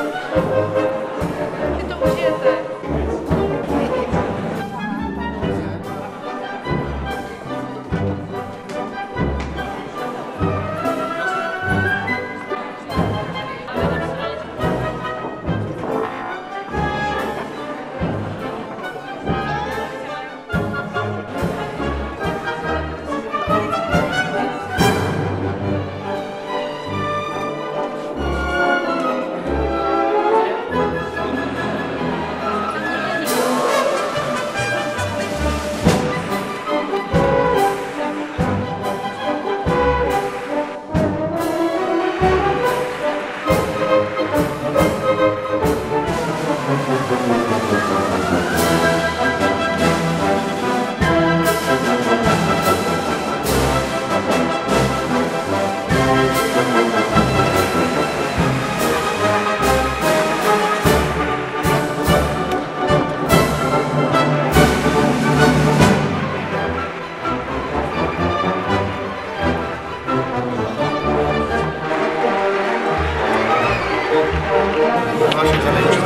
Ty trabajo y.